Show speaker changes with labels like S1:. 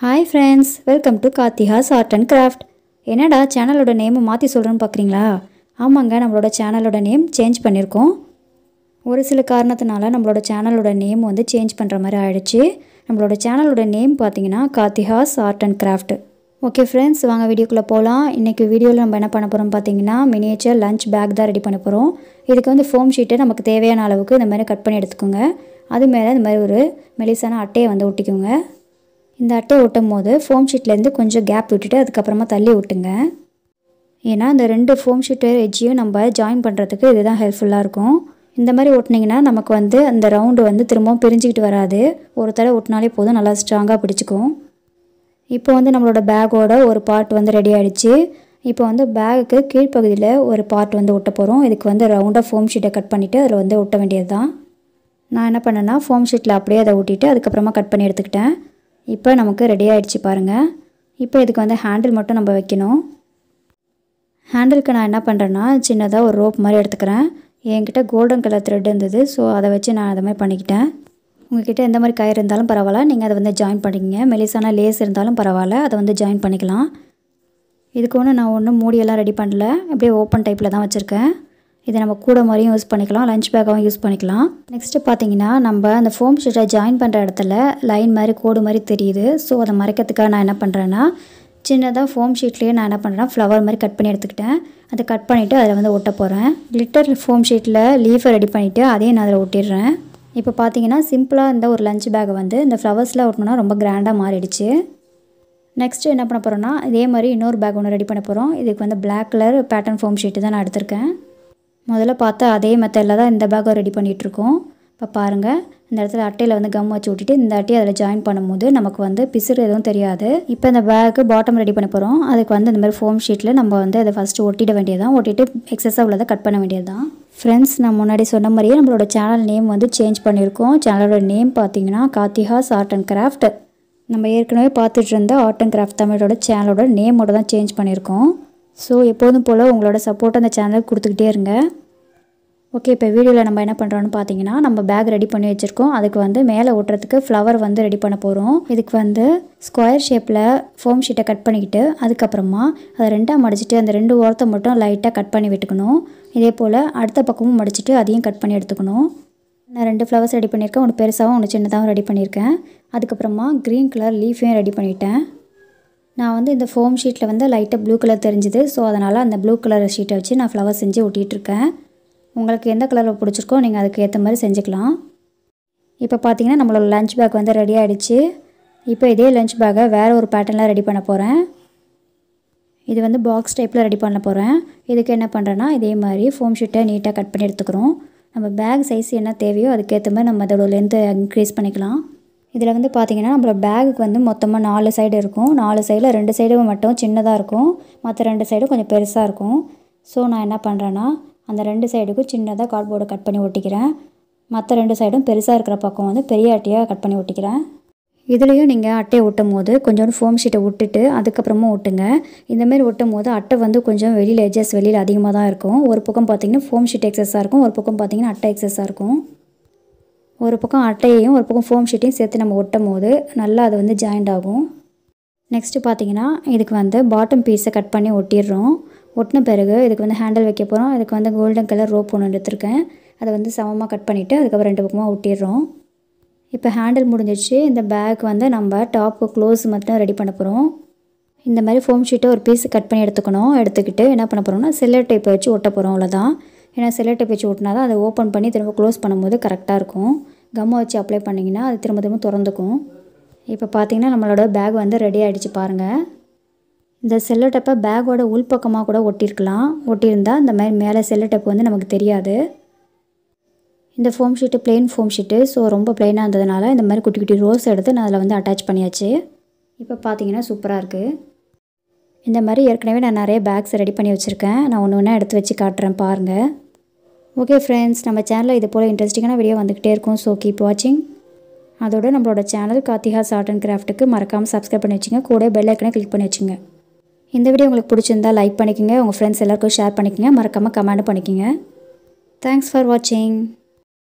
S1: Hi friends welcome to Karthika's art and craft என்னடா சேனலோட நேமை மாற்றி சொல்கிறேன்னு பார்க்குறீங்களா ஆமாங்க நம்மளோட சேனலோட நேம் சேஞ்ச் பண்ணியிருக்கோம் ஒரு சில காரணத்தினால நம்மளோட சேனலோட நேம் வந்து சேஞ்ச் பண்ணுற மாதிரி ஆயிடுச்சு. நம்மளோட சேனலோட நேம் பார்த்தீங்கன்னா Karthika's art and craft okay friends வாங்க வீடியோக்குள்ளே போகலாம் இன்றைக்கி வீடியோவில் நம்ம என்ன பண்ண போகிறோம் பார்த்தீங்கன்னா மினியேச்சர் லஞ்ச் பேக் தான் ரெடி பண்ண போகிறோம் இதுக்கு வந்து ஃபோம் ஷீட்டை நமக்கு தேவையான அளவுக்கு இந்த மாதிரி கட் பண்ணி எடுத்துக்கோங்க. அது மேலே இந்த மாதிரி ஒரு மெலிசான அட்டையை வந்து ஒட்டிக்கோங்க. இந்த அட்டையை ஒட்டும் போது ஃபோம் ஷீட்லேருந்து கொஞ்சம் கேப் விட்டுட்டு அதுக்கப்புறமா தள்ளி விட்டுங்க. ஏன்னா இந்த ரெண்டு ஃபோம் ஷீட்டு எட்ஜையும் நம்ம ஜாயின் பண்ணுறதுக்கு இதுதான் ஹெல்ப்ஃபுல்லாக இருக்கும். இந்த மாதிரி ஒட்டினீங்கன்னா நமக்கு வந்து அந்த ரவுண்டு வந்து திரும்பவும் பிரிஞ்சுக்கிட்டு வராது. ஒரு தடவை ஒட்டினாலே போதும் நல்லா ஸ்ட்ராங்காக பிடிச்சிக்கும். இப்போ வந்து நம்மளோட பேக்கோட ஒரு பார்ட் வந்து ரெடி ஆகிடுச்சு இப்போ வந்து பேகுக்கு கீழ்ப்பகுதியில் ஒரு பார்ட் வந்து ஒட்ட போகிறோம் இதுக்கு வந்து ரவுண்டாக ஃபோம் ஷீட்டை கட் பண்ணிவிட்டு அதில் வந்து ஒட்ட வேண்டியது தான் நான் என்ன பண்ணேன்னா ஃபோம் ஷீட்டில் அப்படியே அதை ஒட்டிட்டு அதுக்கப்புறமா கட் பண்ணி எடுத்துக்கிட்டேன். இப்போ நமக்கு ரெடி ஆகிடுச்சு பாருங்கள் இப்போ இதுக்கு வந்து ஹேண்டில் மட்டும் நம்ம வைக்கணும். ஹேண்டிலுக்கு நான் என்ன பண்ணுறேன்னா சின்னதாக ஒரு ரோப் மாதிரி எடுத்துக்கிறேன். என்கிட்ட கோல்டன் கலர் த்ரெட் இருந்தது ஸோ அதை வச்சு நான் அதை மாதிரி பண்ணிக்கிட்டேன். உங்ககிட்ட எந்த மாதிரி கயிறு இருந்தாலும் பரவாயில்ல. நீங்கள் அதை வந்து ஜாயின் பண்ணிக்கங்க. மெலிசான லேஸ் இருந்தாலும் பரவாயில்ல. அதை வந்து ஜாயின் பண்ணிக்கலாம். இதுக்கு ஒன்று நான் ஒன்றும் மூடியெல்லாம் ரெடி பண்ணல. அப்படியே ஓப்பன் டைப்பில் தான் வச்சுருக்கேன். இதை நம்ம கூட மாதிரியும் யூஸ் பண்ணிக்கலாம் லஞ்ச் பேக்காகவும் யூஸ் பண்ணிக்கலாம். நெக்ஸ்ட்டு பார்த்தீங்கன்னா நம்ம அந்த ஃபோம் ஷீட்டை ஜாயின் பண்ணுற இடத்துல லைன் மாதிரி கோடு மாதிரி தெரியுது. ஸோ அதை மறைக்கிறதுக்காக நான் என்ன பண்ணுறேன்னா சின்னதாக ஃபோம் ஷீட்லேயே நான் என்ன பண்ணுறேன்னா ஃப்ளவர் மாதிரி கட் பண்ணி எடுத்துக்கிட்டேன். அதை கட் பண்ணிவிட்டு அதில் வந்து ஒட்ட போகிறேன் லிட்டர் ஃபோம் ஷீட்டில் லீஃபை ரெடி பண்ணிவிட்டு அதையும் நான் அதில் ஒட்டிடுறேன். இப்போ பார்த்தீங்கன்னா சிம்பிளாக இந்த ஒரு லஞ்ச் பேக்கை வந்து இந்த ஃப்ளவர்ஸில் ஒட்டணும்னா ரொம்ப கிராண்டாக மாறிடுச்சு. நெக்ஸ்ட்டு என்ன பண்ண போகிறோன்னா இதே மாதிரி இன்னொரு பேக் ஒன்று ரெடி பண்ண போகிறோம் இதுக்கு வந்து black colour pattern foam sheet தான் நான் எடுத்திருக்கேன். முதல்ல பார்த்தா அதே மெத்தடில் தான் இந்த பேக்கும் ரெடி பண்ணிகிட்ருக்கோம் இப்போ பாருங்கள் இந்த இடத்துல அட்டையில் வந்து கம் வச்சு விட்டுட்டு இந்த அட்டையை அதில் ஜாயின் பண்ணும்போது நமக்கு வந்து பிசுறு எதுவும் தெரியாது. இப்போ இந்த பேக்கு பாட்டம் ரெடி பண்ண போகிறோம் அதுக்கு வந்து இந்த மாதிரி ஃபோம் ஷீட்டில் நம்ம வந்து அதை ஃபஸ்ட்டு ஒட்டிட வேண்டியதான் ஒட்டிட்டு எக்ஸஸாக உள்ளதை கட் பண்ண வேண்டியது தான் ஃப்ரெண்ட்ஸ் நான் முன்னாடி சொன்ன மாதிரியே நம்மளோட சேனல் நேம் வந்து சேஞ்ச் பண்ணியிருக்கோம். சேனலோட நேம் பார்த்தீங்கன்னா கார்த்திகாஸ் ஆர்ட் அண்ட் கிராஃப்ட் நம்ம ஏற்கனவே பார்த்துட்டு இருந்த ஆர்ட் அண்ட் கிராஃப்ட் தமிழோட சேனலோட நேமோட தான் சேஞ்ச் பண்ணியிருக்கோம். ஸோ எப்போதும் போல் உங்களோட சப்போர்ட் அந்த சேனலுக்கு கொடுத்துக்கிட்டே இருங்க. ஓகே இப்போ வீடியோவில் நம்ம என்ன பண்ணுறோன்னு பார்த்தீங்கன்னா நம்ம பேக் ரெடி பண்ணி வச்சுருக்கோம். அதுக்கு வந்து மேலே ஓட்டுறதுக்கு ஃப்ளவர் வந்து ரெடி பண்ண போகிறோம் இதுக்கு வந்து ஸ்கொயர் ஷேப்பில் ஃபோம் ஷீட்டை கட் பண்ணிக்கிட்டு அதுக்கப்புறமா அதை ரெண்டாக மடிச்சிட்டு அந்த ரெண்டு ஓரத்தை மட்டும் லைட்டாக கட் பண்ணி விட்டுக்கணும். இதே போல் அடுத்த பக்கமும் மடிச்சிட்டு அதையும் கட் பண்ணி எடுத்துக்கணும். நான் ரெண்டு ஃப்ளவர்ஸ் ரெடி பண்ணியிருக்கேன். ஒன்று பெருசாகவும் ஒன்று சின்னதாகவும் ரெடி பண்ணியிருக்கேன். அதுக்கப்புறமா க்ரீன் கலர் லீஃபையும் ரெடி பண்ணிட்டேன். நான் வந்து இந்த ஃபோம் ஷீட்டில் வந்து லைட்டாக ப்ளூ கலர் தெரிஞ்சுது. ஸோ அதனால் அந்த ப்ளூ கலர் ஷீட்டை வச்சு நான் ஃப்ளவர் செஞ்சு ஒட்டிகிட்ருக்கேன் உங்களுக்கு எந்த கலரில் பிடிச்சிருக்கோ நீங்கள் அதுக்கு ஏற்ற மாதிரி செஞ்சுக்கலாம். இப்போ பார்த்தீங்கன்னா நம்மளோட லஞ்ச் பேக் வந்து ரெடி ஆகிடுச்சு இப்போ இதே லஞ்ச் பேக்கை வேறு ஒரு பேட்டர்னில் ரெடி பண்ண போகிறேன் இது வந்து பாக்ஸ் டைப்பில் ரெடி பண்ண போகிறேன் இதுக்கு என்ன பண்ணுறேன்னா இதே மாதிரி ஃபோம் ஷீட்டை நீட்டாக கட் பண்ணி எடுத்துக்கிறோம். நம்ம பேக் சைஸ் என்ன தேவையோ அதுக்கேற்ற மாதிரி நம்ம அதோட லென்த்தை இன்க்ரீஸ் பண்ணிக்கலாம். இதில் வந்து பார்த்திங்கன்னா நம்மளோட பேகுக்கு வந்து மொத்தமாக நாலு சைடு இருக்கும். நாலு சைடில் ரெண்டு சைடும் மட்டும் சின்னதாக இருக்கும். மற்ற ரெண்டு சைடும் கொஞ்சம் பெருசாக இருக்கும். ஸோ நான் என்ன பண்ணுறேன்னா அந்த ரெண்டு சைடுக்கும் சின்னதாக கார்ட்போர்டை கட் பண்ணி ஒட்டிக்கிறேன். மற்ற ரெண்டு சைடும் பெருசாக இருக்கிற பக்கம் வந்து பெரிய அட்டையாக கட் பண்ணி ஒட்டிக்கிறேன். இதுலேயும் நீங்கள் அட்டையை ஒட்டும் போது கொஞ்சோண்டு ஃபோம் ஷீட்டை விட்டுட்டு அதுக்கப்புறமா ஒட்டுங்க. இந்தமாரி ஒட்டும் போது அட்டை வந்து கொஞ்சம் வெளியில் எஜஸ் வெளியில் அதிகமாக தான் இருக்கும். ஒரு பக்கம் பார்த்திங்கன்னா ஃபோம் ஷீட் எக்ஸஸாக இருக்கும். ஒரு பக்கம் பார்த்திங்கன்னா அட்டை எக்ஸஸாக இருக்கும். ஒரு பக்கம் அட்டையையும் ஒரு பக்கம் ஃபோம் ஷீட்டையும் சேர்த்து நம்ம ஒட்டும் போது நல்லா அது வந்து ஜாயிண்ட் ஆகும். நெக்ஸ்ட்டு பார்த்தீங்கன்னா இதுக்கு வந்து பாட்டம் பீஸை கட் பண்ணி ஒட்டிடுறோம். ஒட்டின பிறகு இதுக்கு வந்து ஹேண்டில் வைக்க போகிறோம் இதுக்கு வந்து கோல்டன் கலர் ரோப் ஒன்று எடுத்திருக்கேன். அதை வந்து சமமாக கட் பண்ணிவிட்டு அதுக்கப்புறம் ரெண்டு பக்கமாக ஒட்டிடுறோம். இப்போ ஹேண்டில் முடிஞ்சிச்சு இந்த பேக் வந்து நம்ம டாப்பு க்ளோஸ் மட்டும் ரெடி பண்ண போகிறோம் இந்த மாதிரி ஃபோம் ஷீட்டை ஒரு பீஸ் கட் பண்ணி எடுத்துக்கணும். எடுத்துக்கிட்டு என்ன பண்ண போகிறோம்னா செல்லர் டைப்பை வச்சு ஒட்ட போகிறோம் அவ்வளோதான் ஏன்னா செல்லர் டைப் வச்சு ஒட்டினா தான் அதை ஓப்பன் பண்ணி திரும்ப க்ளோஸ் பண்ணும்போது கரெக்டாக இருக்கும். கம்மை வச்சு அப்ளை பண்ணிங்கன்னா அது திரும்ப திரும்ப திறந்துக்கும். இப்போ பார்த்தீங்கன்னா நம்மளோட பேக் வந்து ரெடி ஆகிடுச்சு பாருங்கள் இந்த செல்லோ டப்பை பேக்கோட உள்பக்கமாக கூட ஒட்டியிருக்கலாம். ஒட்டியிருந்தால் இந்த மாதிரி மேலே செல்லோ டப்பு வந்து நமக்கு தெரியாது. இந்த foam sheet plain foam sheet so ரொம்ப பிளெயினாக இருந்ததுனால இந்த மாதிரி குட்டி குட்டி ரோஸ் எடுத்து நான் அதில் வந்து அட்டாச் பண்ணியாச்சு. இப்போ பார்த்தீங்கன்னா சூப்பராக இருக்குது இந்த மாதிரி ஏற்கனவே நான் நிறைய பேக்ஸ் ரெடி பண்ணி வச்சுருக்கேன். நான் ஒன்று ஒன்றா எடுத்து வச்சு காட்டுறேன் பாருங்கள் ஓகே ஃப்ரெண்ட்ஸ் நம்ம சேனலில் இது போல் இன்ட்ரெஸ்டிங்கான வீடியோ வந்துக்கிட்டே இருக்கும். ஸோ கீப் வாட்சிங் அதோட நம்மளோட சேனல் கார்த்திகாஸ் ஆர்ட் அண்ட் கிராஃப்ட்டுக்கு மறக்காமல் சப்ஸ்கிரைப் பண்ணி வச்சுங்க. கூட பெல் ஐக்கனை கிளிக் பண்ணி வச்சுங்க. இந்த வீடியோ உங்களுக்கு பிடிச்சிருந்தா லைக் பண்ணிக்கோங்க. உங்கள் ஃப்ரெண்ட்ஸ் எல்லாருக்கும் ஷேர் பண்ணிக்கோங்க. மறக்காமல் கமெண்ட் பண்ணிக்கோங்க. தேங்க்ஸ் ஃபார் வாட்சிங்